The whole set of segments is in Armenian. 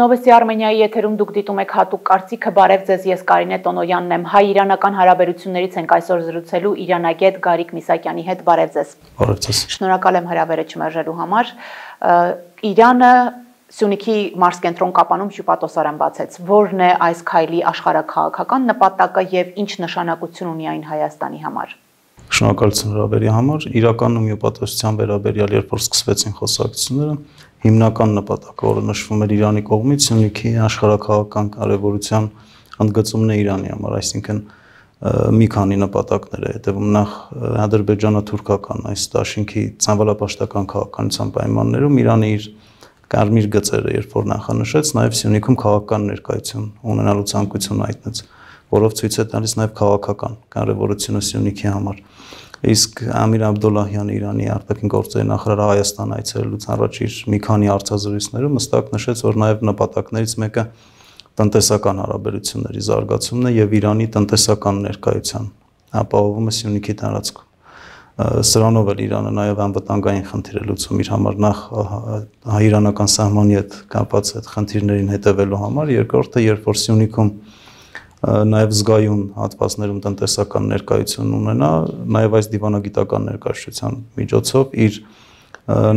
Նովեսի Արմենիայի եթերում դուք դիտում եք հատուկ կարծիքը բարև ձեզ ես Կարինե Տոնոյանն եմ հայ-իրանական հարաբերություններից ենք այսօր զրուցելու Իրանագետ Գարիկ Միսակյանի հետ բարև ձեզ Բարև ձեզ Շնորհակալ եմ հրավերը չմերժելու համար Իրանը Սյունիքի մարզկենտրոն կապանում հյուպատոսարան բացեց Որն է այս քայլի աշխարհակաղակական նպատակը եւ ինչ նշանակություն ունի այն Հայաստանի համար Շնորհակալություն հրավերի համար իրականում հյուպատոսության վերաբերյալ երբ որ սկսվեցին խոսակցությունները հիմնական նպատակը, որը նշվում էր Իրանի կողմից, Սյունիքի աշխարհակաղակական կարևորության ընդգծումն է Իրանի համար, այսինքն մի քանի նպատակներ է հետևում նախ ադրբեջանա-թուրքական այս դաշինքի ցանվալապաշտական քաղաքականության պայմաններում Իրանը իր կարմիր գծերը երբ որ նախանշեց, նաև Սյունիքում քաղաքական ներկայություն ունենալու ցանկություն հայտնեց, որով ցույց է տալիս նաև քաղաքական կարևորությունը Սյունիքի համար իսկ Ամիր Աբդոլլահյանը Իրանի արտաքին գործերի նախարարը Հայաստան այցելելուց առաջ իր մի քանի արծազրույցներում հստակ նշեց, որ նաև նպատակներից մեկը տնտեսական հարաբերությունների զարգացումն է եւ Իրանի տնտեսական ներկայության ապահովումը Սյունիքի տարածքում սրանով էլ Իրանը նաև անվտանգային խնդիր է լուծում իր համար նախ հայ-իրանական սահմանի հետ կապված այդ խնդիրներին հետևելու համար, երկրորդը երբ որ Սյունիքում նաև զգայուն հատվածներում տնտեսական ներկայություն ունենա, նաև այս դիվանագիտական ներկայացության միջոցով իր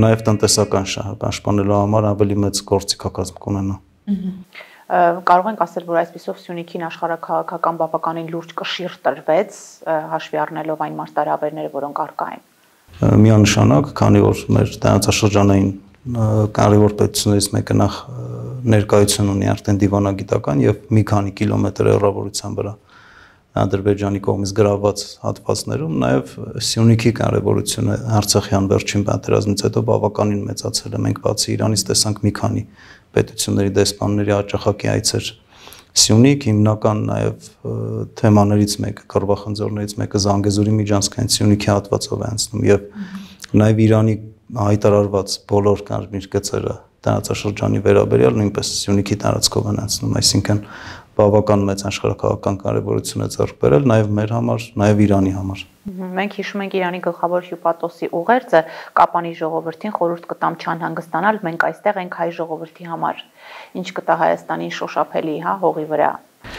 նաև տնտեսական շահը պաշտպանելու համար ավելի մեծ գործիքակազմ կունենա։ Կարող ենք ասել, որ այսպիսով Սյունիքին աշխարհակաղակական բավականին լուրջ կշիռ տրվեց, հաշվի առնելով այն մարտահրավերները, որոնք արկա են։ Միանշանակ, քանի որ մեր տարածաշրջանային կարևոր պետություններից մեկը նախ ներկայություն ունի արդեն դիվանագիտական եւ մի քանի կիլոմետր հեռավորության վրա Ադրբեջանի կողմից գրաված հատվածներում նաև Սյունիքի կարևորությունը Արցախյան վերջին պատերազմից հետո բավականին մեծացել է։ Մենք բացի Իրանից տեսանք մի քանի պետությունների դեսպանների հաճախակի այցեր Սյունիք հիմնական նաև թեմաներից մեկը, կռվախնձորներից մեկը Զանգեզուրի միջանցքային Սյունիքի հատվածով է անցնում եւ նաև Իրանի հայտարարված բոլոր կարմիր գծերը տարածաշրջանի վերաբերյալ նույնպես Սյունիքի տարածքով են անցնում, այսինքն բավական մեծ աշխարհակաղակական կարևորություն է ձեռք բերել նաև մեր համար, նաև Իրանի համար։ Մենք հիշում ենք Իրանի գլխավոր հյուպատոսի ուղերձը Կապանի ժողովրդին խորհուրդ կտամ չան հանգստանալ, մենք այստեղ ենք հայ ժողովրդի համար։ Ինչ կտա Հայաստանին շոշափելի, հա, հողի վրա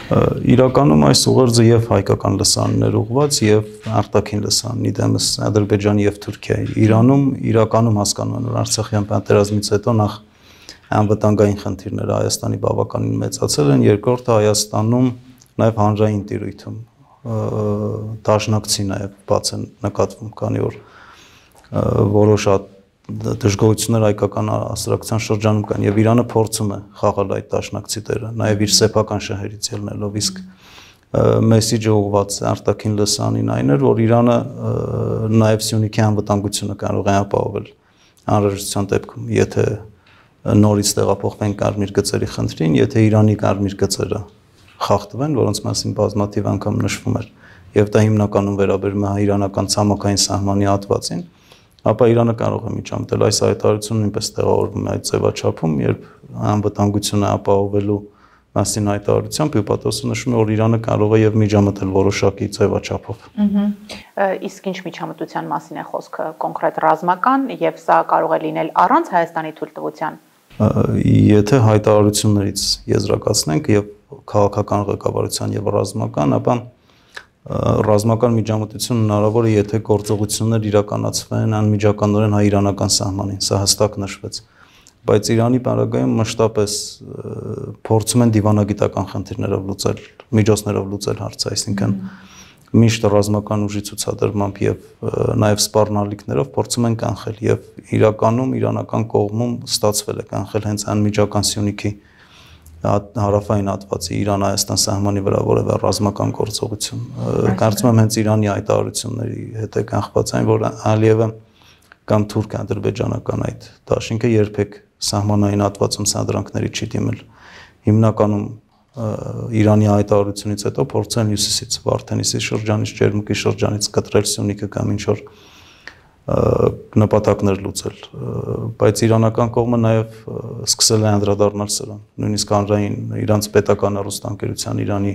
իրականում այս ուղերձը եւ հայկական լսաններ ուղված եւ արտաքին լսաննի դեմս Ադրբեջանի եւ Թուրքիայի Իրանում իրականում հասկանում են որ Արցախյան պատերազմից հետո նախ անվտանգային խնդիրները Հայաստանի բավականին մեծացել են, երկրորդը Հայաստանում նաև հանրային տիրույթում դաշնակցի նաև բաց են նկատվում, քանի որ որոշ դժգոհություններ հայկական հասարակության շրջանում կան եւ Իրանը փորձում է խաղալ այդ դաշնակցի դերը, նաև իր սեփական շահերից ելնելով, իսկ մեսիջը ուղված արտաքին լսանին այն էր, որ Իրանը նաև Սյունիքի անվտանգությունը կարող է ապահովել անհրաժեշտության դեպքում, եթե նորից տեղափոխվեն կարմիր գծերի խնդրին, եթե Իրանի կարմիր գծերը խախտվեն, որոնց մասին բազմաթիվ անգամ նշվում էր, եւ դա հիմնականում վերաբերում է իրանական ցամաքային սահմանի հատվածին, ապա Իրանը կարող է միջամտել այս հայտարարությունը նույնպես տեղավորվում է այդ ձևաչափում, երբ անվտանգությունը ապահովելու մասին հայտարարությամբ հյուպատոսը նշում է, որ Իրանը կարող է եւ միջամտել որոշակի ձևաչափով։ Իսկ ինչ միջամտության մասին է խոսքը կոնկրետ ռազմական եւ սա կարող է լինել առանց Հայաստանի թույլտվության եթե հայտարարություններից եզրակացնենք եւ քաղաքական ղեկավարության եւ ռազմական, ապա ռազմական միջամտություն հնարավոր է, եթե գործողություններ իրականացվեն անմիջականորեն հայ-իրանական սահմանին, սա հստակ նշվեց։ Բայց Իրանի բարագայում մշտապես փորձում են դիվանագիտական խնդիրներով լուծել, միջոցներով լուծել հարցը, այսինքն mm -hmm միշտ ռազմական ուժի ցուցադրմամբ եւ նաեւ սպառնալիքներով փորձում են կանխել եւ իրականում իրանական կողմում ստացվել է կանխել հենց անմիջական Սյունիքի հարավային հատվածի Իրան-Հայաստան սահմանի վրա որևէ ռազմական գործողություն։ Կարծում եմ հենց Իրանի հայտարարությունների հետ է կանխված այն, որ Ալիևը կամ թուրք-ադրբեջանական այդ դաշինքը երբեք սահմանային հատվածում սադրանքների չի դիմել։ Հիմնականում Իրանի հայտարարությունից հետո փորձեն հյուսիսից Վարդենիսի շրջանից, Ջերմուկի շրջանից կտրել Սյունիքը կամ ինչ որ նպատակներ լուծել, բայց իրանական կողմը նաև սկսել է անդրադառնալ սրան։ Նույնիսկ հանրային իրանց պետական առողջանկերության Իրանի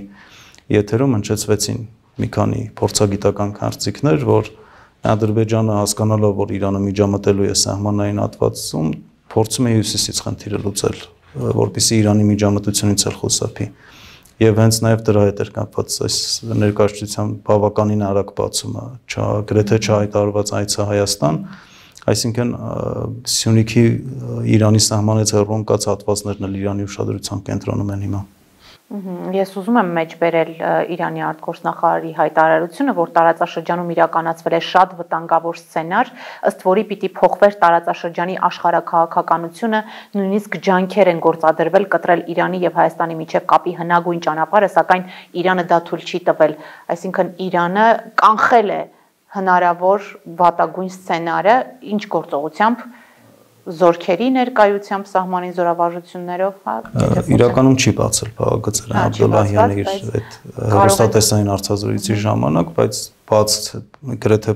եթերում հնչեցվեցին մի քանի փորձագիտական կարծիքներ, որ Ադրբեջանը հասկանալով, որ Իրանը միջամտելու է սահմանային հատվածում, փորձում է հյուսիսից խնդիրը լուծել որպիսի Իրանի միջամտությունից էլ խուսափի։ Եվ հենց նաև դրա հետ էր կապված այս ներկայացության բավականին արագ բացումը, չա գրեթե չհայտարարված այցը Հայաստան, այսինքն Սյունիքի Իրանի սահմանից հեռվում կած հատվածներն էլ Իրանի ուշադրության կենտրոնում են հիմա։ Ես ուզում եմ մեջբերել Իրանի արտգործնախարարի հայտարարությունը, որ տարածաշրջանում իրականացվել է շատ վտանգավոր սցենար, ըստ որի պիտի փոխվեր տարածաշրջանի աշխարհակաղակականությունը, նույնիսկ ջանքեր են գործադրվել կտրել Իրանի եւ Հայաստանի միջև կապի հնագույն ճանապարհը, սակայն Իրանը դա թույլ չի տվել։ Այսինքն Իրանը կանխել է հնարավոր վատագույն սցենարը, ինչ գործողությամբ զորքերի ներկայությամբ սահմանի զորավարժություններով, հա, իրականում չի բացել Բաղագծերը Աբդուլլահյանը իր այդ հերոստատեսային արծազրույցի ժամանակ, բայց բաց գրեթե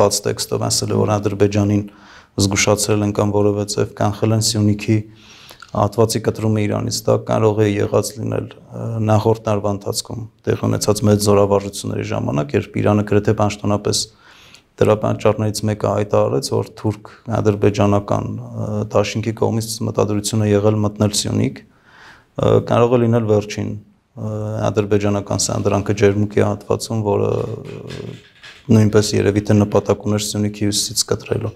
բաց տեքստով ասել է որ Ադրբեջանին զգուշացրել են կամ որևէ կանխել են Սյունիքի հատվածի կտրումը Իրանից դա կարող է եղած լինել նախորդ տարվա ընթացքում տեղ ունեցած մեծ զորավարժությունների ժամանակ, երբ Իրանը գրեթե պաշտոնապես Դրա պատճառներից մեկը հայտարարեց, որ թուրք ադրբեջանական դաշինքի կողմից մտադրությունը եղել մտնել Սյունիք, կարող է լինել վերջին ադրբեջանական սանդրանքը ջերմուկի հատվածում, որը նույնպես երևի թե նպատակ ուներ Սյունիքի հյուսիսից կտրելու։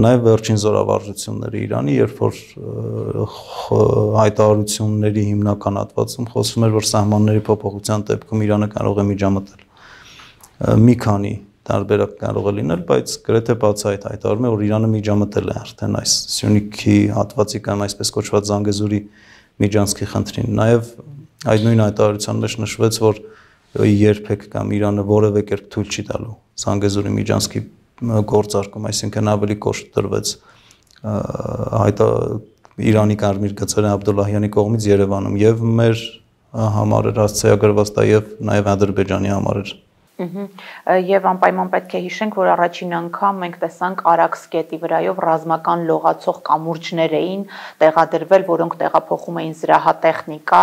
Նաև վերջին զորավարժությունները Իրանի, երբ որ հայտարարությունների հիմնական հատվածում խոսվում էր, որ սահմանների փոփոխության դեպքում Իրանը կարող է միջամտել մի քանի տարբերակ կարող է լինել, բայց գրեթե բացահայտ հայտարարում է, որ Իրանը միջամտել է արդեն այս Սյունիքի հատվածի կամ այսպես կոչված Զանգեզուրի միջանցքի խնդրին։ Նաև այդ նույն հայտարարության մեջ նշվեց, որ երբեք կամ Իրանը որևէ կերպ թույլ չի տալու Զանգեզուրի միջանցքի գործարկում, այսինքն ավելի կոշտ տրվեց հայտա Իրանի կարմիր գծերը Աբդուլլահյանի կողմից Երևանում եւ մեր համար էր հասցեագրված դա եւ նաեւ Ադրբեջանի համար էր Եվ անպայման պետք է հիշենք, որ առաջին անգամ մենք տեսանք Արաքս կետի վրայով ռազմական լողացող կամուրջներ էին տեղադրվել, որոնք տեղափոխում էին զրահատեխնիկա,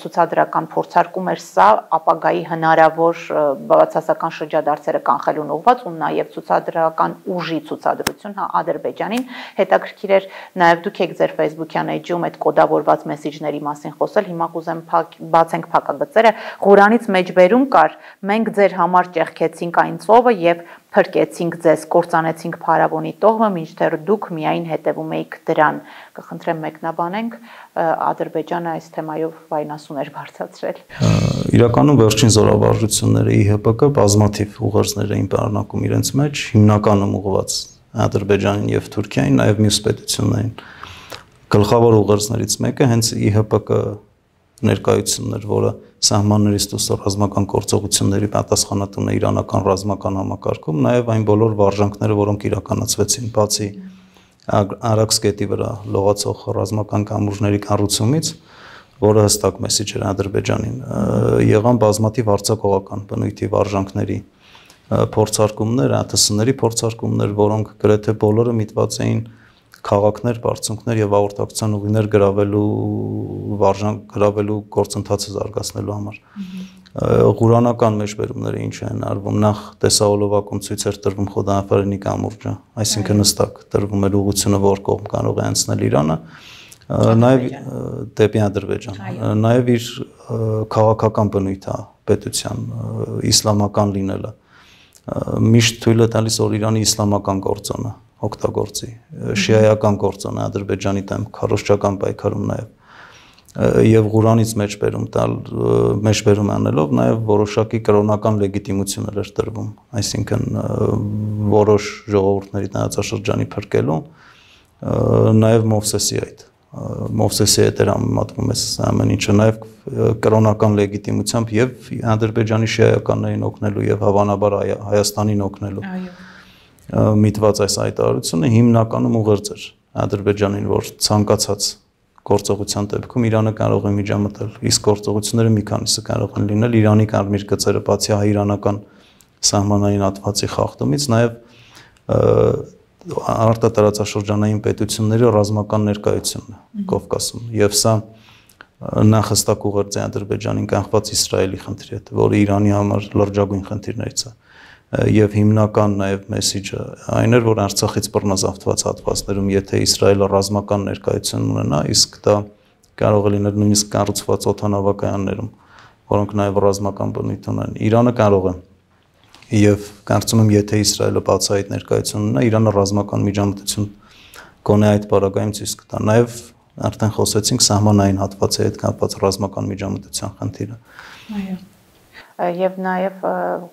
ցուցադրական փորձարկում էր սա ապագայի հնարավոր բացասական շրջադարձերը կանխելուն ուղված ու նաև ցուցադրական ուժի ցուցադրություն հա Ադրբեջանին հետաքրքիր էր նաև դուք եք ձեր Facebook-յան էջում այդ կոդավորված մեսեջների մասին խոսել հիմա կուզեմ բացենք փակագծերը Ղուրանից մեջբերում կար մենք ձեր համար ճեղքեցինք այն ծովը եւ փրկեցինք ձեզ, կործանեցինք փարավոնի տողմը, մինչդեռ դուք միայն հետևում էիք դրան։ Կխնդրեմ մեկնաբանենք Ադրբեջանը այս թեմայով վայնասուներ բարձրացրել։ Իրականում վերջին զորավարժությունները ԻՀՊԿ բազմաթիվ ուղերձներ էին պարունակում իրենց մեջ, հիմնականում ուղղված Ադրբեջանին եւ Թուրքիային, նաեւ մյուս պետություններին։ Գլխավոր ուղերձներից մեկը հենց ԻՀՊԿ ներկայությունն էր, որը սահմաններից դուրս ռազմական գործողությունների պատասխանատուն է իրանական ռազմական համակարգում, նաև այն բոլոր վարժանքները, որոնք իրականացվեցին, բացի Արաքս գետի վրա լողացող ռազմական կամուրջների կառուցումից, որը հստակ մեսիջ էր Ադրբեջանին, եղան բազմաթիվ արձակողական բնույթի վարժանքների փորձարկումներ, ԱԹՍ-ների փորձարկումներ, որոնք գրեթե բոլորը միտված էին քաղաքներ, բարձունքներ եւ հաղորդակցության ուղիներ գրավելու վարժան գրավելու գործընթացը զարգացնելու համար։ Ղուրանական մեջբերումները ինչ են արվում նախ տեսահոլովակում ցույց էր տրվում Խոդանաֆարինի կամուրջը, այսինքն հստակ տրվում էր ուղությունը որ կողմ կարող է անցնել Իրանը, նաև դեպի Ադրբեջան, նաև իր քաղաքական բնույթը պետության իսլամական լինելը միշտ թույլ է տալիս որ Իրանի իսլամական գործոնը օգտագործի շիայական գործոնը Ադրբեջանի դեմ քարոշչական պայքարում նաև եւ Ղուրանից մեջբերում տալ մեջբերում անելով նաև որոշակի կրոնական լեգիտիմություն էր տրվում այսինքն որոշ ժողովուրդների տարածաշրջանի փրկելու նաև Մովսեսի այդ Մովսեսի հետ էր համատվում էս ամեն ինչը նաև կրոնական լեգիտիմությամբ եւ Ադրբեջանի շիայականներին օգնելու եւ հավանաբար Հայաստանին օգնելու այո միտված այս հայտարարությունը հիմնականում ուղերձ էր Ադրբեջանին, որ ցանկացած գործողության դեպքում Իրանը կարող է միջամտել։ Իսկ գործողությունները մի քանիսը կարող են լինել Իրանի կարմիր գծերը բացի հայ-իրանական սահմանային հատվածի խախտումից, նաև արտատարածաշրջանային պետությունների ռազմական ներկայությունն Կովկասում։ Եվ սա նախ հստակ ուղերձ է Ադրբեջանին կանխված Իսրայելի խնդրի հետ, որը Իրանի համար լրջագույն խնդիրներից է։ եւ հիմնական նաեւ մեսիջը այն էր, որ Արցախից բռնազավթված հատվածներում, եթե Իսրայելը ռազմական ներկայություն ունենա, իսկ դա կարող է լինել նույնիսկ կառուցված օթանավակայաններում, որոնք նաեւ ռազմական բնույթ ունեն։ Իրանը կարող է եւ կարծում եմ, եթե Իսրայելը բացահայտ ներկայություն ունենա, Իրանը ռազմական միջամտություն գոնե այդ բարակայում ցույց կտա։ Նաեւ արդեն խոսեցինք սահմանային հատվածի հետ կապված ռազմական միջամտության խնդիրը։ Այո եւ նաեւ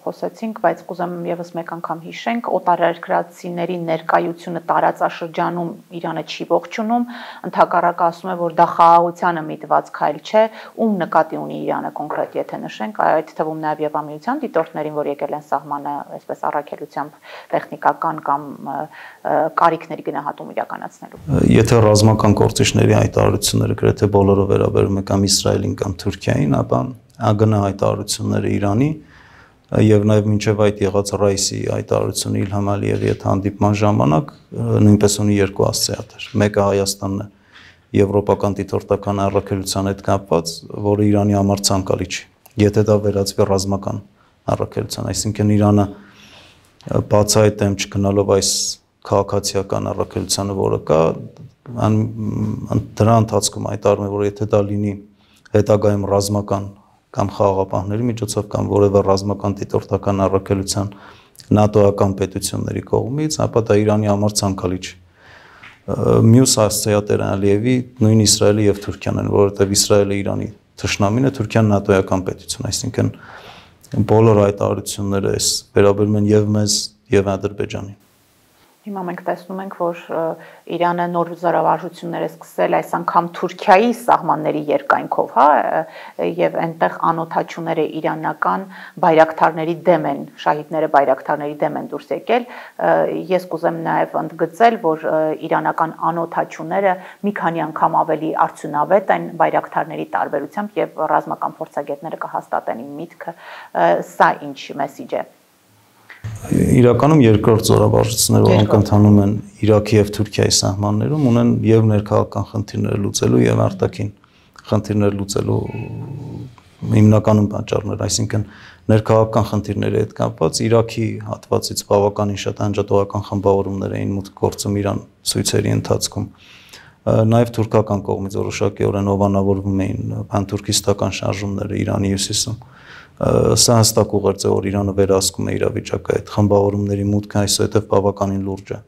խոսեցինք, բայց կուզեմ եւս մեկ անգամ հիշենք, օտարերկրացիների ներկայությունը տարածաշրջանում Իրանը չի ողջունում, ընդհակառակը ասում է, որ դա խաղաղությանը միտված քայլ չէ, ում նկատի ունի Իրանը կոնկրետ, եթե նշենք, այդ թվում նաեւ Եվրամիության դիտորդներին, որ եկել են սահմանը, այսպես առաքելությամբ տեխնիկական կամ կարիքների գնահատում իրականացնելու։ Եթե ռազմական կորցիչների հայտարարությունները գրեթե բոլորը վերաբերում է կամ Իսրայելին կամ Թուրքիային, ապա ԱԳՆ հայտարարությունները Իրանի եւ նաեւ մինչեւ այդ եղած Ռայսի հայտարարությունը Իլհամ Ալիևի հետ հանդիպման ժամանակ նույնպես ունի երկու ասոցիատոր։ Մեկը Հայաստանն է եվրոպական դիտորդական առաքելության հետ կապված, որը Իրանի համար ցանկալի չի։ Եթե դա վերածվի ռազմական առաքելության, այսինքն Իրանը բացահայտ դեմ չգնալով այս քաղաքացիական առաքելությանը, որը կա, դրա ընթացքում հայտարարում է, որ եթե դա լինի հետագայում ռազմական կամ խաղաղապահների միջոցով կամ որևէ ռազմական դիտորդական առաքելության ՆԱՏՕ-ական պետությունների կողմից, ապա դա Իրանի համար ցանկալի չէ։ Մյուս ասոցիատորը Ալիևի նույն Իսրայելը եւ Թուրքիան են, որովհետեւ Իսրայելը Իրանի թշնամին է, Թուրքիան ՆԱՏՕ-ական պետություն, այսինքն բոլոր այդ արարությունները էս վերաբերում են եւ մեզ եւ Ադրբեջանին։ Հիմա մենք տեսնում ենք, որ Իրանը նոր զորավարժություններ է սկսել այս անգամ Թուրքիայի սահմանների երկայնքով, հա, եւ այնտեղ անօթաչուները իրանական բայրակթարների դեմ են, շահիդները բայրակթարների դեմ են դուրս եկել։ Ես կուզեմ նաեւ ընդգծել, որ իրանական անօթաչուները մի քանի անգամ ավելի արդյունավետ են բայրակթարների տարբերությամբ եւ ռազմական փորձագետները կհաստատեն իմ միտքը։ Սա ինչ մեսիջ է իրականում երկրորդ զորավարժությունները, որոնք ընթանում են Իրաքի եւ Թուրքիայի սահմաններում, ունեն եւ ներքաղաքական խնդիրներ լուծելու եւ արտաքին խնդիրներ լուծելու հիմնականում պատճառներ, այսինքն ներքաղաքական խնդիրների հետ կապված Իրաքի հատվածից բավականին շատ անջատողական խմբավորումներ էին մուտք գործում Իրան ցույցերի ընթացքում նաև թուրքական կողմից որոշակիորեն ովանավորվում էին փանթուրքիստական շարժումները Իրանի հյուսիսում սա հստակ ուղերձ է որ Իրանը վերահսկում է իրավիճակը այդ խմբավորումների մուտքը այսուհետև բավականին լուրջ է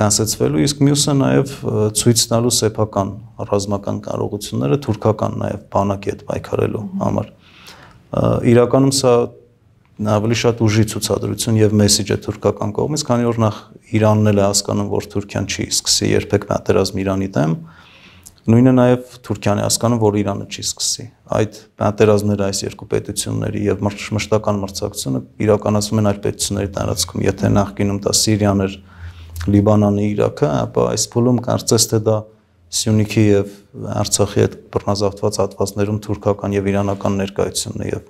կանսեցվելու իսկ մյուսը նաև ցույց տալու սեփական ռազմական կարողությունները թուրքական նաև բանակի հետ պայքարելու համար իրականում սա ավելի շատ ուժի ցուցադրություն եւ մեսիջ է թուրքական կողմից, քանի որ նախ Իրանն էլ է հասկանում, որ Թուրքիան չի սկսի երբեք պատերազմ Իրանի դեմ, Նույնը նաև Թուրքիան է հասկանում, որ Իրանը չի սկսի։ Այդ պատերազմները այս երկու պետությունների եւ մշտական մրցակցությունը իրականացվում են այլ պետությունների տարածքում։ Եթե նախկինում դա Սիրիան էր, Լիբանանը, Իրաքը, ապա այս փուլում կարծես թե դա Սյունիքի եւ Արցախի հետ բռնազավթված հատվածներում թուրքական եւ իրանական ներկայությունն է եւ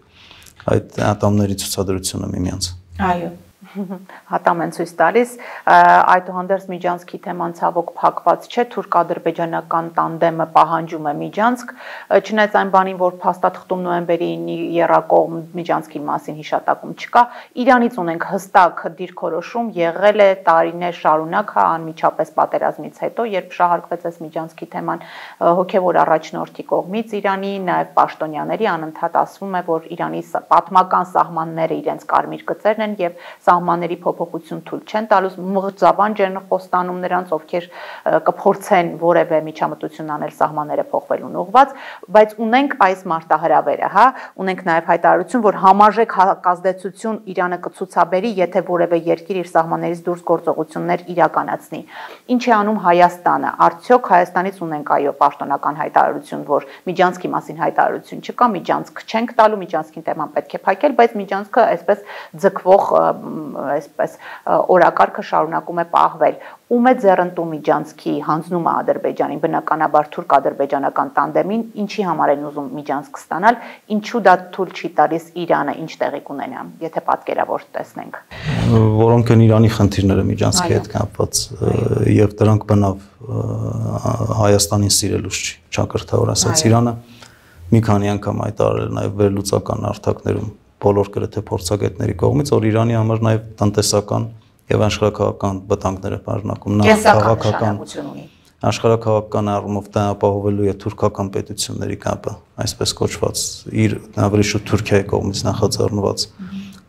այդ ատամների ցուցադրությունը միմյանց։ Այո հատամ են ցույց տալիս այդուհանդերձ միջանցքի թեման ցավոք փակված չէ թուրք-ադրբեջանական տանդեմը պահանջում է միջանցք չնայած այն բանին որ փաստաթղթում նոյեմբերի 9-ի երակողմ միջանցքի մասին հիշատակում չկա Իրանից ունենք հստակ դիրքորոշում եղել է տարիներ շարունակ հա անմիջապես պատերազմից հետո երբ շահարկվեց այս միջանցքի թեման հոգևոր առաջնորդի կողմից Իրանի նաև պաշտոնյաների անընդհատ ասվում է որ Իրանի պատմական սահմանները իրենց կարմիր գծերն են եւ սա սահմանների փոփոխություն թույլ չեն տալուս մղձավանջ են խոստանում նրանց, ովքեր կփորձեն որևէ միջամտություն անել սահմանները փոխվելուն ուղված, բայց ունենք այս մարտահրավերը, հա, ունենք նաև հայտարարություն, որ համաժեք հակազդեցություն Իրանը կցուցաբերի, եթե որևէ երկիր իր սահմաններից դուրս գործողություններ իրականացնի։ Ինչ է անում Հայաստանը։ Արդյոք Հայաստանից ունենք այո պաշտոնական հայտարարություն, որ Միջանցքի մասին հայտարարություն չկա, Միջանցք չենք տալու, Միջանցքին թեման պետք է փակել, բայց Միջանցքը այսպես ձգվող այսպես օրակարգը շարունակում է պահվել ում է ձեռնտու միջանցքի հանձնումը Ադրբեջանին բնականաբար թուրք-ադրբեջանական տանդեմին ինչի համար են ուզում միջանցք ստանալ ինչու դա թույլ չի տալիս Իրանը ինչ տեղի կունենա եթե պատկերավոր տեսնենք որոնք են Իրանի խնդիրները միջանցքի հետ կապված եւ դրանք բնավ Հայաստանին սիրելուց չի ճակրտավոր ասած Իրանը մի քանի անգամ հայտարարել նաեւ վերլուծական արտակներում բոլոր գրեթե փորձագետների կողմից, որ Իրանի համար նաև տնտեսական եւ աշխարհակաղակական վտանգներ է պարունակում, նախ քաղաքական աշխարհակաղակական առումով դա ապահովելու է թուրքական պետությունների կապը, այսպես կոչված իր ավելի շուտ Թուրքիայի կողմից նախաձեռնված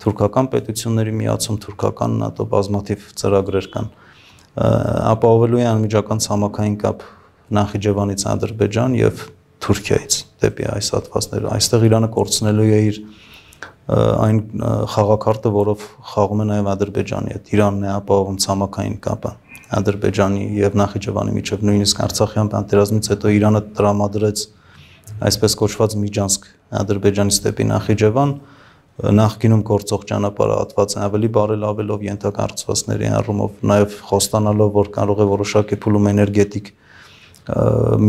թուրքական պետությունների միացում, թուրքական ՆԱՏՕ բազմաթիվ ծրագրեր կան, ապահովելու է անմիջական ցամաքային կապ Նախիջևանից Ադրբեջան եւ Թուրքիայից դեպի այս հատվածները։ Այստեղ Իրանը կորցնելու է իր այն խաղակարտը, որով խաղում է նաև Ադրբեջանի հետ։ Իրանն է ապահովում ցամաքային կապը Ադրբեջանի եւ Նախիջևանի միջև նույնիսկ Արցախյան պատերազմից հետո Իրանը տրամադրեց այսպես կոչված Միջանսկ Ադրբեջանից դեպի Նախիջևան նախկինում գործող ճանապարհատվածը ավելի բարելավելով ենթակառուցվածքների առումով նաև խոստանալով որ կարող է որոշակի փուլում էներգետիկ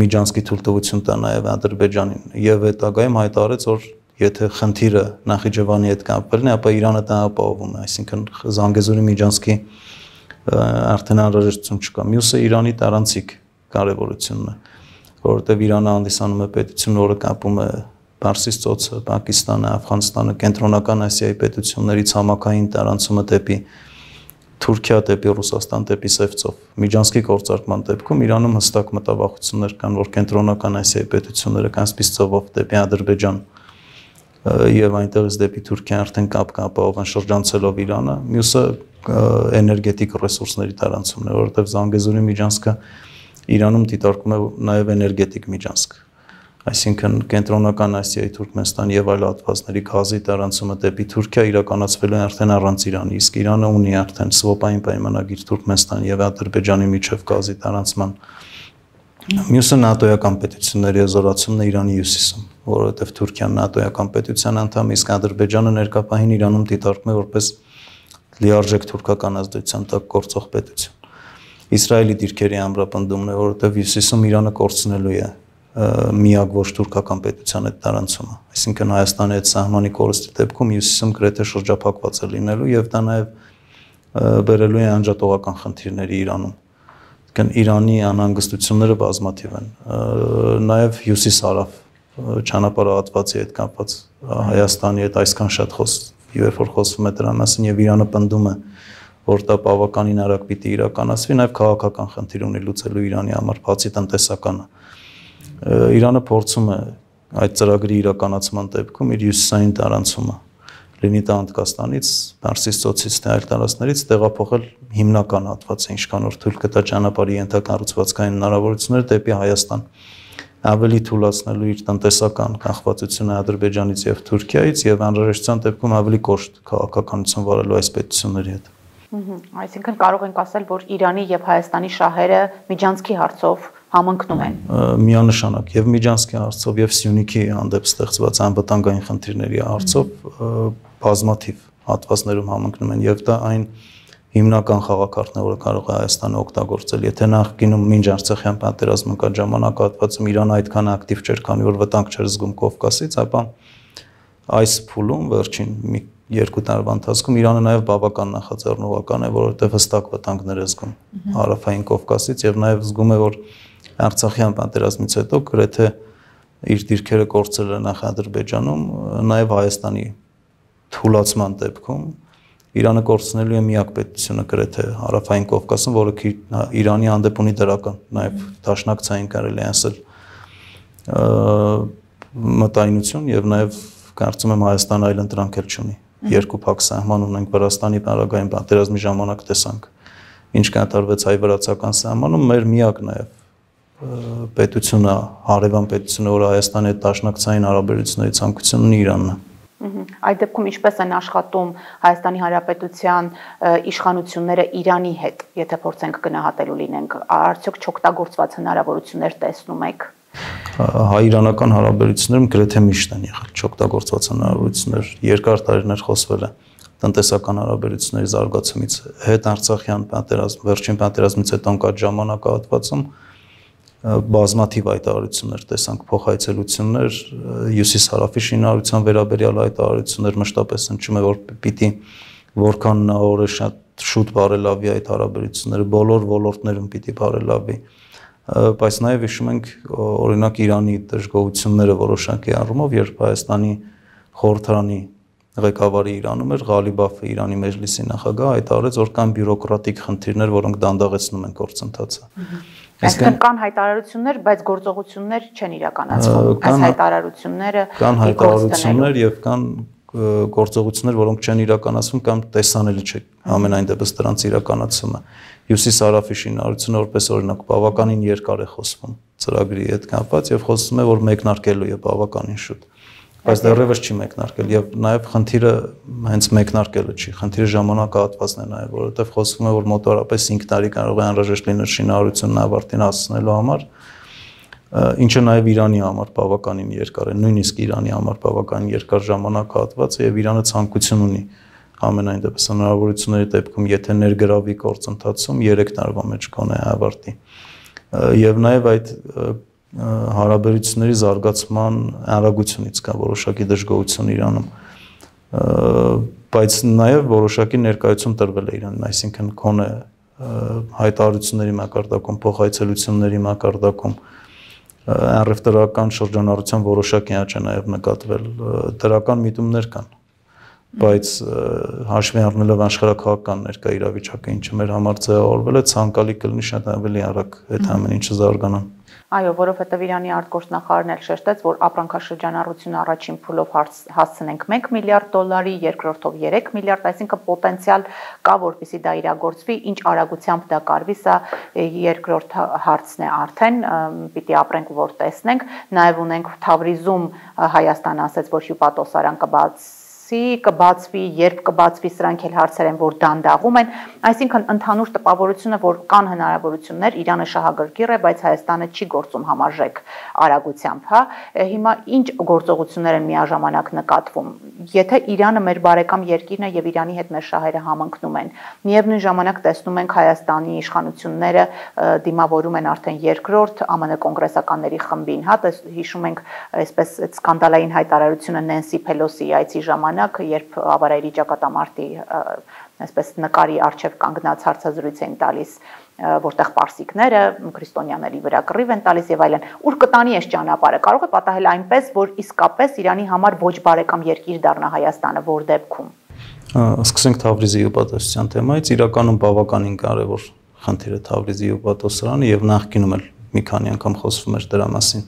Միջանսկի թույլտվություն տա նաև Ադրբեջանին եւ հետագայում հայտարարեց որ եթե խնդիրը Նախիջևանի հետ կապվելն է, ապա Իրանը դա ապահովում է, այսինքն Զանգեզուրի Միջանսկի արդեն անհրաժեշտություն չկա։ Մյուսը Իրանի տարանցիկ կարևորությունն է, որովհետև Իրանը հանդիսանում է պետություն, որը կապում է Պարսից ծոցը, Պակիստանը, Աֆղանստանը, Կենտրոնական Ասիայի պետությունների ցամաքային տարանցումը դեպի Թուրքիա դեպի Ռուսաստան դեպի Սևծով։ Միջանսկի գործարկման դեպքում Իրանում հստակ մտավախություններ կան, որ Կենտրոնական Ասիայի պետությունները կանսպից ծովով դեպի Ադրբեջան եւ այնտեղից դեպի Թուրքիա արդեն կապ կապահով են շրջանցելով Իրանը։ Մյուսը էներգետիկ ռեսուրսների տարանցումն է, որովհետեւ Զանգեզուրի միջանցքը Իրանում դիտարկում է նաեւ էներգետիկ միջանցք։ Այսինքն կենտրոնական Ասիայի, Թուրքմենստան եւ այլ հատվածների գազի տարանցումը դեպի Թուրքիա իրականացվել է արդեն առանց Իրանի, իսկ Իրանը ունի արդեն սվոպային պայմանագիր Թուրքմենստան եւ Ադրբեջանի միջև գազի տարանցման Մյուսը ՆԱՏՕ-ական պետությունների զորացումն է Իրանի հյուսիսում, որովհետև Թուրքիան ՆԱՏՕ-ական պետության անդամ, իսկ Ադրբեջանը ներկապահին Իրանում դիտարկվում է որպես լիարժեք թուրքական ազդեցության տակ գործող պետություն։ Իսրայելի դիրքերի ամրապնդումն է, որովհետև հյուսիսում Իրանը կորցնելու է միակ ոչ թուրքական պետության այդ տարանցումը։ Այսինքն Հայաստանի հետ սահմանի կորստի դեպքում հյուսիսում գրեթե շրջափակված է լինելու եւ դա նաեւ բերելու է անջատողական խնդիրների Իրանում կան Իրանի անհանգստությունները բազմաթիվ են։ Նաև հյուսիս-հարավ ճանապարհատվածի հետ կապված Հայաստանի հետ այսքան շատ խոս, երբ որ խոսվում է դրա մասին եւ Իրանը պնդում է, որ դա բավականին արագ պիտի իրականացվի, նաև քաղաքական խնդիր ունի լուծելու Իրանի համար, բացի տնտեսականը։ Իրանը փորձում է այդ ծրագրի իրականացման դեպքում իր հյուսիսային տարանցումը լինի դա Հնդկաստանից, Պարսից ծոցից, թե այլ տարածքներից տեղափոխել հիմնական հատվածը, ինչքան որ թույլ կտա ճանապարհի ենթակառուցվածքային հնարավորություններ դեպի Հայաստան ավելի թույլատնելու իր տնտեսական կախվածությունը Ադրբեջանից եւ Թուրքիայից եւ անհրաժեշտության դեպքում ավելի կոշտ քաղաքականություն վարելու այս պետությունների հետ։ Այսինքն կարող ենք ասել, որ Իրանի եւ Հայաստանի շահերը Միջանցքի հարցով համընկնում են։ Միանշանակ եւ Միջանցքի հարցով եւ Սյունիքի հանդեպ ստեղծված անվտանգային խնդիրների հարցով բազմաթիվ հատվածներում համընկնում են եւ դա այն հիմնական խաղակարգն է, որը կարող է Հայաստանը օգտագործել։ Եթե նախկինում մինչ Արցախյան պատերազմական ժամանակահատվածում Իրանը այդքան ակտիվ չէր, քանի որ վտանգ չէր զգում Կովկասից, ապա այս փուլում վերջին մի երկու տարվա ընթացքում Իրանը նաև բավական նախաձեռնողական է, որովհետև հստակ վտանգներ է զգում հարավային Կովկասից եւ նաև զգում է, որ Արցախյան պատերազմից հետո գրեթե իր դիրքերը կորցրել է նախ Ադրբեջանում, նաև Հայաստանի թուլացման դեպքում Իրանը կորցնելու է միակ պետությունը գրեթե հարավային Կովկասում, որը Իրանի հանդեպ ունի դրական, նաև դաշնակցային կարելի է ասել մտայնություն եւ նաև կարծում եմ Հայաստանը այլ ընտրանք էլ չունի։ Երկու փակ սահման ունենք Վրաստանի բարագային պատերազմի ժամանակ տեսանք ինչ կատարվեց հայ-վրացական սահմանում, մեր միակ նաև պետությունը, հարևան պետությունը, որը Հայաստանի հետ դաշնակցային հարաբերությունների ցանկությունն ունի Իրանն է։ Այդ դեպքում ինչպես են աշխատում Հայաստանի Հանրապետության իշխանությունները Իրանի հետ, եթե փորձենք գնահատելու լինենք, արդյոք չօգտագործված հնարավորություններ տեսնում եք։ Հայ-իրանական հարաբերություններում գրեթե միշտ են եղել չօգտագործված հնարավորություններ, երկար տարիներ խոսվել է տնտեսական հարաբերությունների զարգացումից հետ Արցախյան պատերազմ, վերջին պատերազմից հետո կա ժամանակահատվածում բազմաթիվ հայտարարություններ տեսանք, փոխայցելություններ, յուսիս հարավի շինարարության վերաբերյալ հայտարարություններ մշտապես հնչում է, որ պիտի որքան նորը շատ շուտ բարելավի այդ հարաբերությունները, բոլոր ոլորտներում պիտի բարելավի բայց նաև հիշում ենք օրինակ Իրանի դժգոհությունները որոշակի առումով, երբ Հայաստանի խորհրդարանի ղեկավարի Իրանում էր Ղալիբաֆը Իրանի մեջլիսի նախագահ հայտարարեց, որ կան բյուրոկրատիկ խնդիրներ, որոնք դանդաղեցնում են գործընթացը։ Այսինքն կան հայտարարություններ, բայց գործողություններ չեն իրականացվում։ Այս հայտարարությունները կան հայտարարություններ եւ կան գործողություններ, որոնք չեն իրականացվում կամ տեսանելի չէ ամենայն դեպս դրանց իրականացումը։ Հյուսիս հարավի շինարարությունը որպես օրինակ բավականին երկար է խոսվում ծրագրի հետ կապված եւ խոսվում է որ մեկնարկելու է բավականին շուտ բայց դեռևս չի մեկնարկել եւ նաեւ խնդիրը հենց մեկնարկելը չի խնդիրը ժամանակահատվածն է նաեւ որովհետեւ խոսվում է որ մոտորապես 5 տարի կարող է անհրաժեշտ լինել շինարարությունն ավարտին հասցնելու համար ինչը նաև Իրանի համար բավականին երկար է, նույնիսկ Իրանի համար բավականին երկար ժամանակահատված է եւ Իրանը ցանկություն ունի ամենայն դեպս հնարավորությունների դեպքում, եթե ներգրավի գործընթացում 3 տարվա մեջ կոնե ավարտի։ Եվ նաև այդ հարաբերությունների զարգացման արագությունից կա որոշակի դժգոհություն Իրանում բայց նաև որոշակի ներկայություն տրվել է Իրանին, այսինքն կոնե հայտարարությունների մակարդակում, փոխայցելությունների մակարդակում, առևտրական շրջանառության որոշակի աճ է նաև նկատվել դրական միտումներ կան բայց հաշվի առնելով աշխարհակահական ներկա իրավիճակը ինչը մեր համար ձևավորվել է ցանկալի կլինի շատ ավելի արագ այդ ամեն ինչը զարգանան Այո, որովհետև Իրանի արտգործնախարարն էլ շեշտեց, որ ապրանքաշրջանառությունը առաջին փուլով հասցնենք 1 միլիարդ դոլարի, երկրորդով 3 միլիարդ, այսինքն պոտենցիալ կա, որպեսի դա իրագործվի, ինչ արագությամբ դա կարվի, սա երկրորդ հարցն է արդեն, պիտի ապրենք, որ տեսնենք։ Նաև ունենք Թավրիզում Հայաստանը ասաց, որ հյուպատոսարան կբաց կբացի, կբացվի, երբ կբացվի, սրանք էլ հարցեր են, որ դանդաղում են, այսինքն ընդհանուր տպավորությունը, որ կան հնարավորություններ, Իրանը շահագրգիռ է, բայց Հայաստանը չի գործում համարժեք արագությամբ, հա։ Հիմա ինչ գործողություններ են միաժամանակ նկատվում։ Եթե Իրանը մեր բարեկամ երկիրն է եւ Իրանի հետ մեր շահերը համընկնում են, միևնույն ժամանակ տեսնում ենք Հայաստանի իշխանությունները դիմավորում են արդեն երկրորդ ԱՄՆ կոնգրեսականների խմբին, հա, հիշում ենք այսպես այդ սկանդալային հայտարարությունը Նենսի Փելոսի այցի ժամանակ ժամանակ, երբ ավարայրի ճակատամարտի այսպես նկարի արչև կանգնած հարցազրույց էին տալիս որտեղ պարսիկները քրիստոնյաների վրա կռիվ են տալիս եւ այլն ուր կտանի այս ճանապարհը կարող է պատահել այնպես որ իսկապես Իրանի համար ոչ բարեկամ երկիր դառնա Հայաստանը որ դեպքում սկսենք Թավրիզի հյուպատոսության թեմայից իրականում բավականին կարևոր խնդիր է Թավրիզի հյուպատոսարանը եւ նախկինում էլ մի քանի անգամ խոսվում էր դրա մասին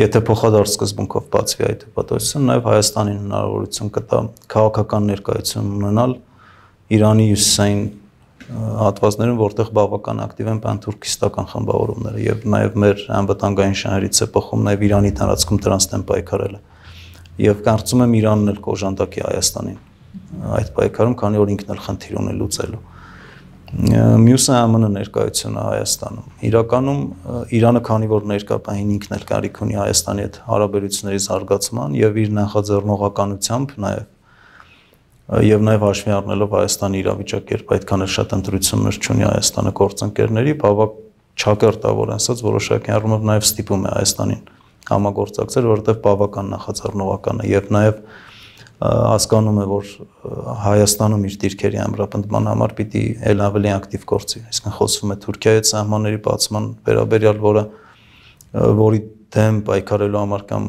եթե փոխադարձ սկզբունքով բացվի այդ հպատոսությունը, նաև Հայաստանին հնարավորություն կտա քաղաքական ներկայություն ունենալ Իրանի հյուսիսային հատվածներում, որտեղ բավական ակտիվ են պանթուրքիստական խմբավորումները եւ նաեւ մեր անվտանգային շահերից է փոխում նաեւ Իրանի տարածքում դրանց դեմ պայքարելը։ Եվ կարծում եմ Իրանն էլ կոժանդակի Հայաստանին այդ պայքարում, քանի որ ինքն էլ խնդիր ունի լուծելու մյուսը ԱՄՆ ներկայությունը Հայաստանում։ Իրականում Իրանը քանի որ ներկայային ինքն էլ կարիք ունի Հայաստանի հետ հարաբերությունների զարգացման եւ իր նախաձեռնողականությամբ նաեւ եւ նաեւ հաշվի առնելով Հայաստանի իրավիճակը, երբ այդքան էլ շատ ընտրություններ չունի Հայաստանը գործընկերների, բավակ չակերտավոր ասած որոշակի առումով նաեւ ստիպում է Հայաստանին համագործակցել, որովհետեւ բավական նախաձեռնողական է եւ նաեւ հասկանում է, որ Հայաստանում իր դիրքերի ամրապնդման համար պիտի ել ավելի ակտիվ գործի։ Այսինքն խոսվում է Թուրքիայի սահմանների բացման վերաբերյալ, որը որի դեմ պայքարելու համար կամ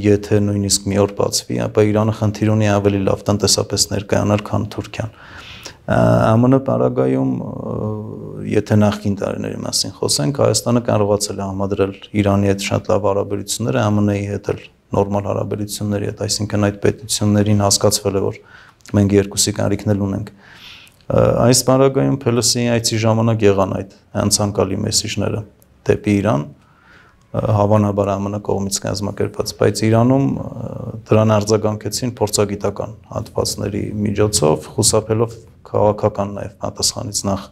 եթե նույնիսկ մի օր բացվի, ապա Իրանը խնդիր ունի ավելի լավ տնտեսապես ներկայանալ, քան Թուրքիան։ ԱՄՆ պարագայում եթե նախկին տարիների մասին խոսենք, Հայաստանը կարողացել է համադրել Իրանի հետ շատ լավ հարաբերությունները, ԱՄՆ-ի հետ էլ նորմալ հարաբերությունների հետ, այսինքն այդ պետություններին հասկացվել է, որ մենք երկուսի կարիքն ունենք։ Այս բaragայում Փելոսի այցի ժամանակ եղան այդ անցանկալի մեսիջները դեպի Իրան, հավանաբար ԱՄՆ կողմից կազմակերպված, բայց Իրանում դրան արձագանքեցին փորձագիտական հատվածների միջոցով, խուսափելով քաղաքական նաև պատասխանից նախ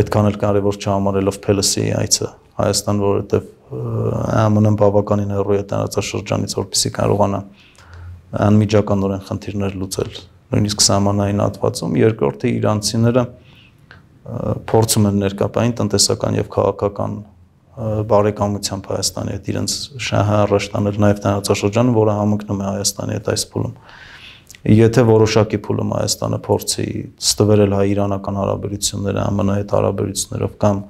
այդքան էլ կարևոր չհամարելով Փելոսի այցը Հայաստան, որովհետև ԱՄՆ-ն բավականին հեռու է տարածաշրջանից, որպեսզի կարողանա անմիջականորեն խնդիրներ լուծել նույնիսկ սահմանային հատվածում երկրորդը իրանցիները փորձում են ներկապային տնտեսական եւ քաղաքական բարեկամությամբ Հայաստանի հետ իրենց շահը առաջ տանել նաև տարածաշրջանը, որը համընկնում է Հայաստանի հետ այս փուլում։ Եթե որոշակի փուլում Հայաստանը փորձի ստվերել հայ-իրանական հարաբերությունները ԱՄՆ հետ հարաբերություններով կամ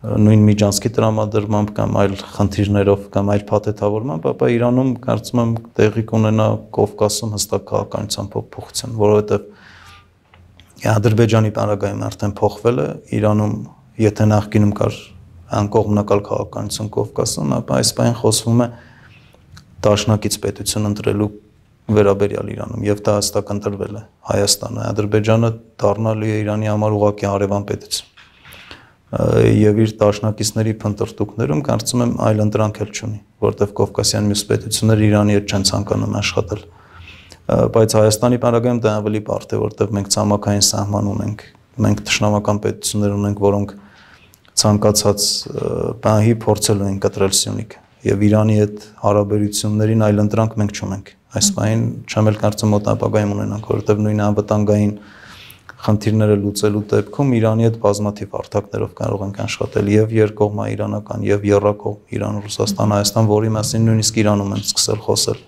նույն միջանցքի տրամադրմամբ կամ այլ խնդիրներով կամ այլ փաթեթավորմամբ, ապա Իրանում կարծում եմ տեղի կունենա Կովկասում հստակ քաղաքականության փոփոխություն, որովհետև Ադրբեջանի պարագայում արդեն փոխվել է, Իրանում եթե նախկինում կար անկողմնակալ քաղաքականություն Կովկասում, ապա այս բան խոսվում է դաշնակից պետություն ընտրելու վերաբերյալ Իրանում եւ դա հստակ ընտրվել է Հայաստանը Ադրբեջանը դառնալու է Իրանի համար ուղղակի հարևան պետություն եւ իր դաշնակիցների փնտրտուքներում կարծում եմ այլ ընտրանք էլ չունի որտեվ Կովկասյան մյուս պետությունները Իրանի հետ չեն ցանկանում աշխատել բայց Հայաստանի բանակայում դա ավելի բարդ է որտեվ մենք ցամաքային սահման ունենք մենք ճշնամական պետություններ ունենք որոնք ցանկացած բանի փորձելու են կտրել Սյունիքը եւ Իրանի հետ հարաբերություններին այլ ընտրանք մենք չունենք այս բանին չեմ էլ կարծում մոտ ապագայում ունենանք որովհետեւ նույն անվտանգային խնդիրները լուծելու դեպքում Իրանի հետ բազմաթիվ հարթակներով կարող ենք աշխատել եւ երկկողմա իրանական եւ երրակողմ Իրան, Ռուսաստան, Հայաստան, որի մասին նույնիսկ Իրանում են սկսել խոսել։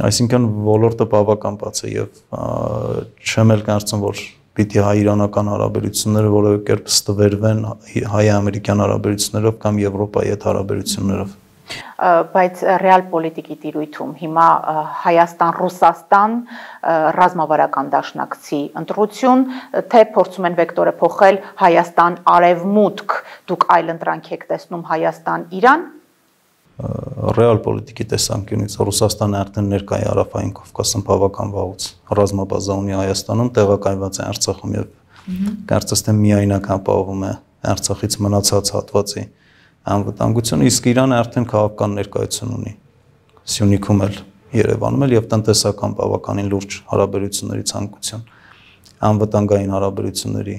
Այսինքն ոլորտը բավական բաց է եւ չեմ էլ կարծում որ պիտի հայ-իրանական հարաբերությունները որևէ կերպ ստվերվեն հայ-ամերիկյան հարաբերություններով կամ Եվրոպայի հետ հարաբերություններով բայց ռեալ պոլիտիկի տիրույթում հիմա Հայաստան-Ռուսաստան ռազմավարական դաշնակցի ընտրություն, թե փորձում են վեկտորը փոխել Հայաստան-Արևմուտք, դուք այլ ընտրանք եք տեսնում Հայաստան-Իրան ռեալ պոլիտիկի տեսանկյունից Ռուսաստանը արդեն ներկայ է Արավային Կովկասում բավական վաղուց ռազմաբազա ունի Հայաստանում, տեղակայված է Արցախում եւ կարծես թե միայնակ ապահովում է Արցախից մնացած հատվածի անվտանգությունը, իսկ Իրանը արդեն քաղաքական ներկայություն ունի Սյունիքում էլ, Երևանում էլ եւ տնտեսական բավականին լուրջ հարաբերությունների ցանկություն, անվտանգային հարաբերությունների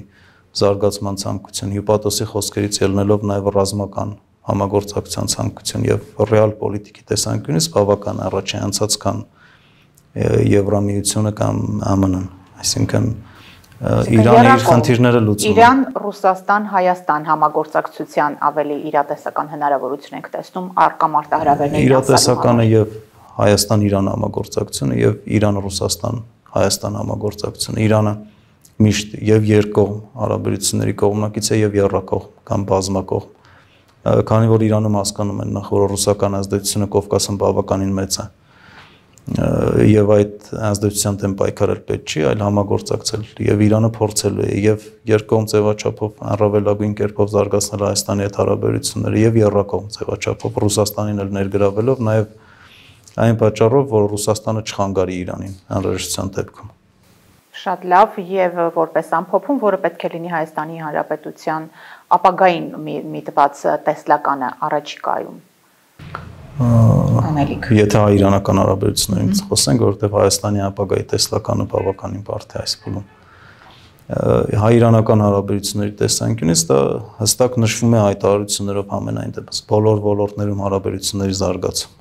զարգացման ցանկություն, հյուպատոսի խոսքերից ելնելով նաեւ ռազմական համագործակցության ցանկություն եւ ռեալ պոլիտիկի տեսանկյունից բավական առաջ է անցած կան Եվրամիությունը կամ ԱՄՆ-ն, այսինքն Իրանը իր խնդիրները լուծում։ Իրան, Ռուսաստան, Հայաստան համագործակցության ավելի իրատեսական հնարավորություն ենք տեսնում արկա մարտահրավերների իրատեսականը եւ Հայաստան-Իրան համագործակցությունը եւ Իրան-Ռուսաստան Հայաստան համագործակցությունը Իրանը միշտ եւ երկկողմ հարաբերությունների կողմնակից է եւ երրակողմ կամ բազմակողմ քանի որ Իրանում հասկանում են նախ որ ռուսական ազդեցությունը Կովկասում բավականին մեծ է եւ այդ ազդեցության դեմ պայքարել պետք չի, այլ համագործակցել եւ Իրանը փորձելու է եւ երկկողմ ձևաչափով առավելագույն կերպով զարգացնել Հայաստանի հետ հարաբերությունները եւ երրակողմ ձևաչափով Ռուսաստանին էլ ներգրավելով նաեւ այն պատճառով, որ Ռուսաստանը չխանգարի Իրանին անհրաժեշտության դեպքում։ Շատ լավ եւ որպես ամփոփում, որը պետք է լինի Հայաստանի Հանրապետության ապագային մի, մի տված տեսլականը առաջիկայում անելիք։ Եթե հայ-իրանական հարաբերություններից խոսենք, որովհետև Հայաստանի ապագայի տեսլականը բավականին բարդ է այս փուլում։ Հայ-իրանական հարաբերությունների տեսանկյունից դա հստակ նշվում է հայտարարություններով ամենայն դեպս բոլոր ոլորտներում հարաբերությունների զարգացում,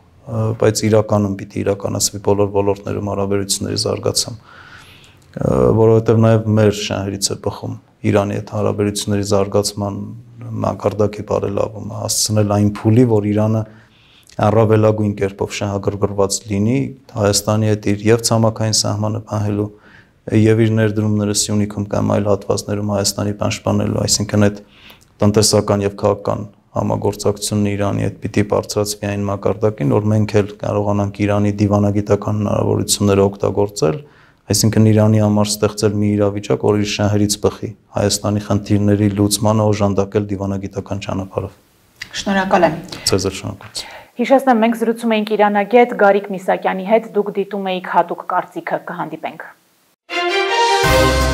բայց իրականում պիտի իրականացվի բոլոր ոլորտներում հարաբերությունների զարգացում, որովհետև նաև մեր շահերից է բխում Իրանի հետ հարաբերությունների զարգացման մակարդակի բարելավումը, հասցնել այն փուլի, որ Իրանը առավելագույն կերպով շահագրգռված լինի Հայաստանի հետ իր եւ ցամաքային սահմանը պահելու եւ իր ներդրումները Սյունիքում կամ այլ հատվածներում Հայաստանի պաշտպանելու, այսինքն այդ տնտեսական եւ քաղաքական համագործակցությունն Իրանի հետ պիտի բարձրացվի այն մակարդակին, որ մենք էլ կարողանանք Իրանի դիվանագիտական հնարավորությունները օգտագործել, այսինքն Իրանի համար ստեղծել մի իրավիճակ, որ իր շահերից բխի Հայաստանի խնդիրների լուծմանը օժանդակել դիվանագիտական ճանապարհով։ Շնորհակալ եմ։ Ձեզ շնորհակալություն։ Հիշեցնեմ, մենք զրուցում էինք Իրանագետ Գարիկ Միսակյանի հետ, դուք դիտում էիք հատուկ կարծիքը, կհանդիպենք։ Thank you.